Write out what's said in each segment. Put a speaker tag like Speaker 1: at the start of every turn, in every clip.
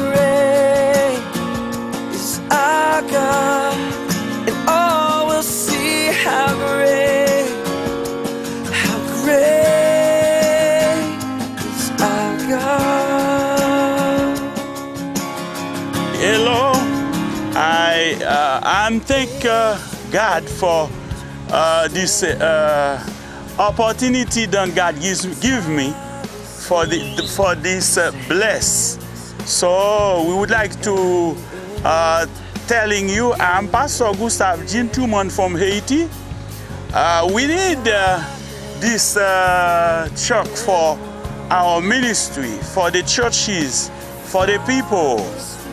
Speaker 1: great is our God, and all will see how great, how great is our God.
Speaker 2: Hello, I uh, I'm thank uh, God for uh, this uh, opportunity that God gives give me for the for this uh, bless so we would like to uh, telling you I'm Pastor Gustave Jean Truman from Haiti. Uh, we need uh, this uh, truck for our ministry, for the churches, for the people.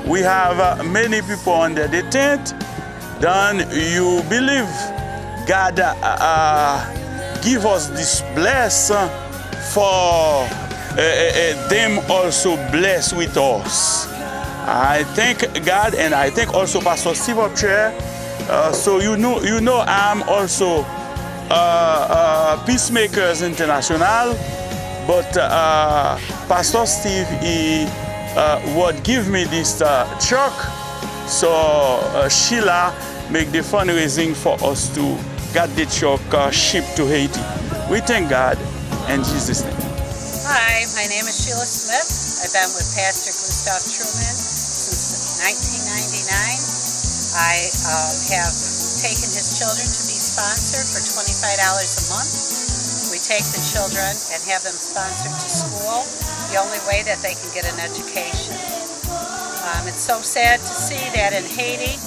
Speaker 2: We have uh, many people under the tent. Then you believe God uh, uh, give us this bless for them also bless with us. I thank God and I thank also Pastor Steve Upchair. Uh, so you know, you know, I'm also uh, uh, Peacemakers International, but uh, Pastor Steve he uh, would give me this uh, truck. So Sheila make the fundraising for us to get the truck shipped to Haiti. We thank God in Jesus' name.
Speaker 3: Hi, my name is Sheila Smith. I've been with Pastor Gustav Truman since 1999. I um, have taken his children to be sponsored for $25 a month. We take the children and have them sponsored to school, the only way that they can get an education. Um, it's so sad to see that in Haiti,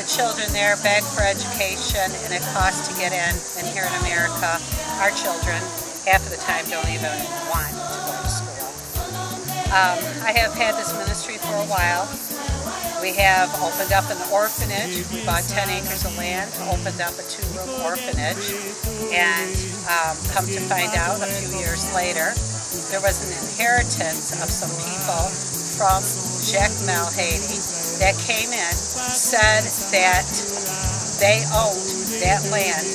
Speaker 3: the children there beg for education and it costs to get in. And here in America, our children half of the time don't even want to go to school. Um, I have had this ministry for a while. We have opened up an orphanage. We bought 10 acres of land, opened up a two-room orphanage, and um, come to find out a few years later, there was an inheritance of some people from Jacmel, Haiti, that came in, said that they owned that land,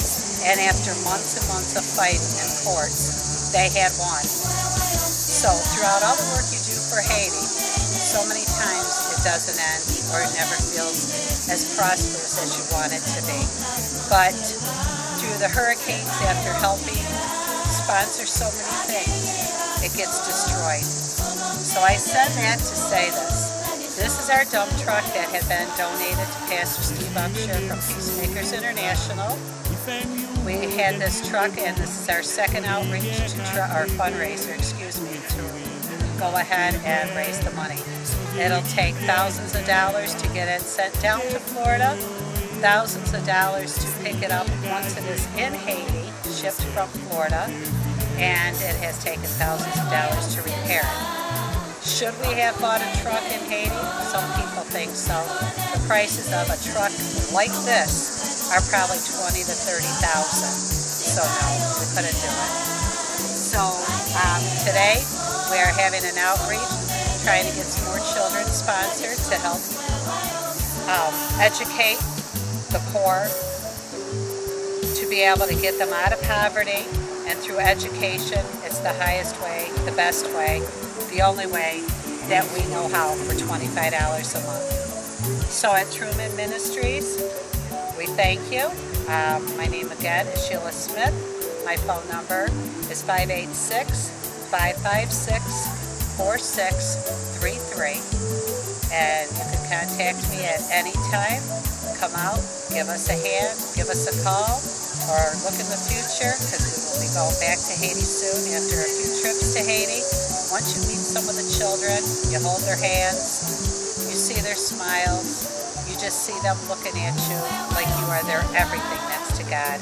Speaker 3: and after months and months of fighting in courts, they had won. So throughout all the work you do for Haiti, so many times it doesn't end or it never feels as prosperous as you want it to be. But through the hurricanes, after helping sponsor so many things, it gets destroyed. So I said that to say this. This is our dump truck that had been donated to Pastor Steve Upshire from Peacemakers International. We had this truck, and this is our second outreach to our fundraiser, excuse me, to go ahead and raise the money. It'll take thousands of dollars to get it sent down to Florida, thousands of dollars to pick it up once it is in Haiti, shipped from Florida, and it has taken thousands of dollars to repair it. Should we have bought a truck in Haiti? Some people think so. The prices of a truck like this are probably twenty to thirty thousand. So no, we couldn't do it. So um, today we are having an outreach, trying to get some more children sponsored to help um, educate the poor, to be able to get them out of poverty, and through education, it's the highest way, the best way, the only way that we know how for $25 a month. So at Truman Ministries, we thank you. Um, my name again is Sheila Smith. My phone number is 586 556 4633. And you can contact me at any time. Come out, give us a hand, give us a call, or look in the future because we will be going back to Haiti soon after a few trips to Haiti. Once you meet some of the children, you hold their hands, you see their smiles, you just see them looking at you like you are their everything next to God.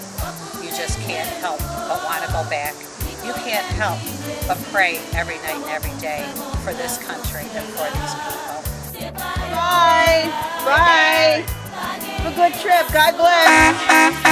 Speaker 3: You just can't help but want to go back. You can't help but pray every night and every day for this country and for these people.
Speaker 4: Bye. Bye. Have a good trip. God bless.